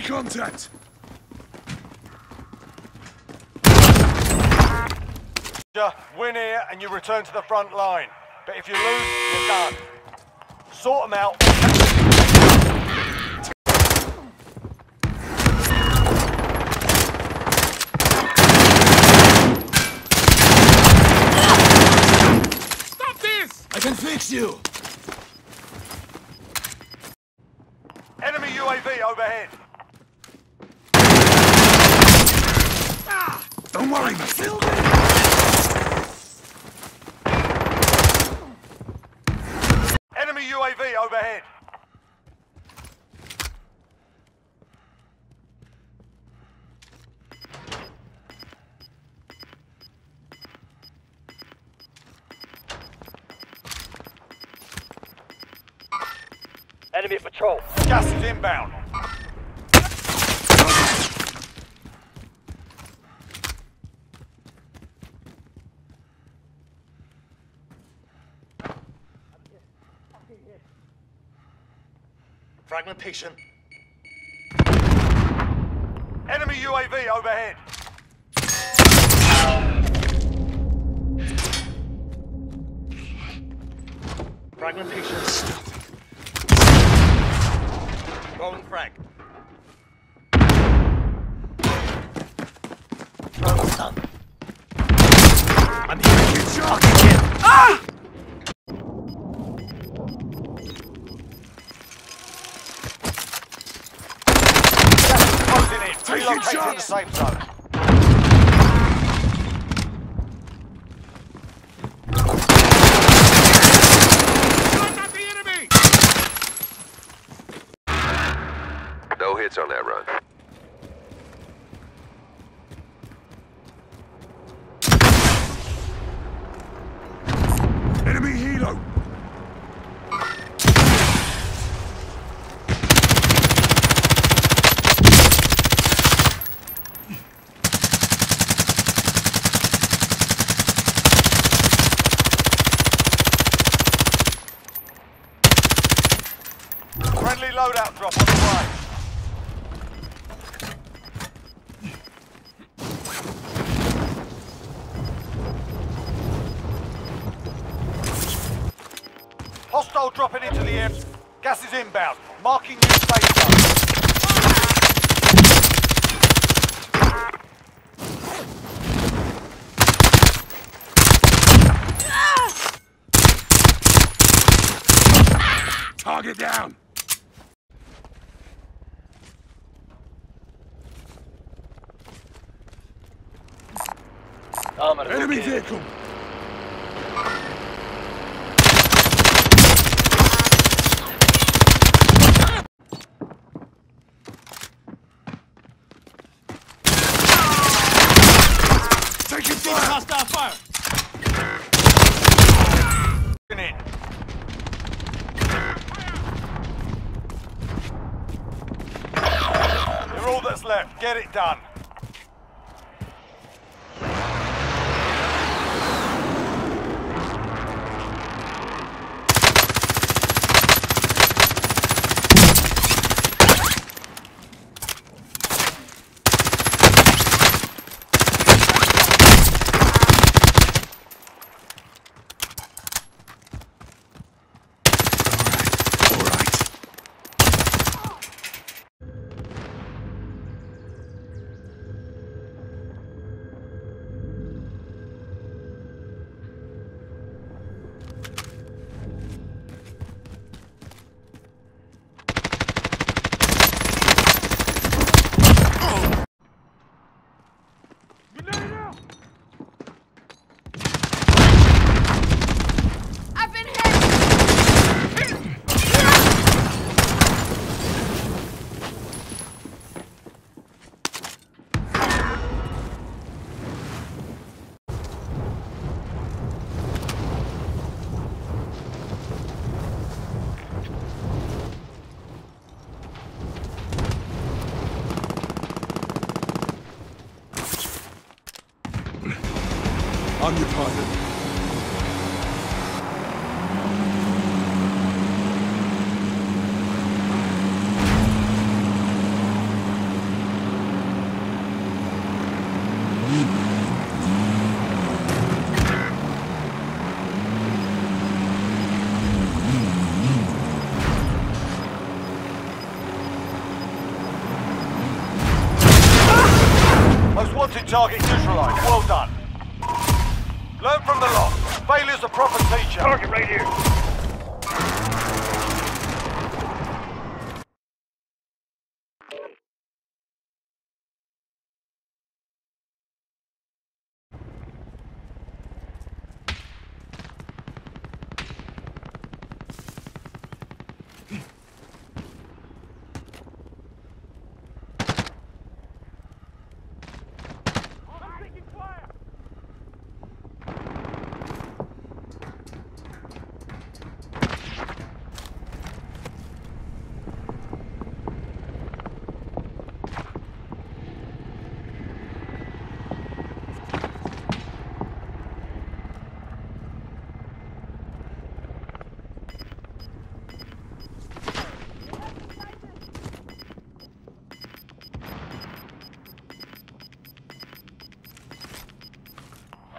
Enemy contact! Win here and you return to the front line. But if you lose, you're done. Sort them out. Stop this! I can fix you! Enemy UAV overhead. Don't worry, Matilda! Enemy UAV overhead. Enemy patrol. Gas is inbound. Fragmentation. Enemy UAV overhead. Fragmentation. Rolling frag. I'm here! Get shot! Closing Taking Relocate to the safe zone. Not the enemy! No hits on that run. Enemy helo! Friendly loadout drop on the way. Hostile dropping into the air. Gas is inbound. Marking new safe zone. Target down! Enemy vehicle! Taking fire! in. You're all that's left. Get it done. I'm your target neutralized. Well done. Learn from the loss. Failure's a proper teacher. Target right here.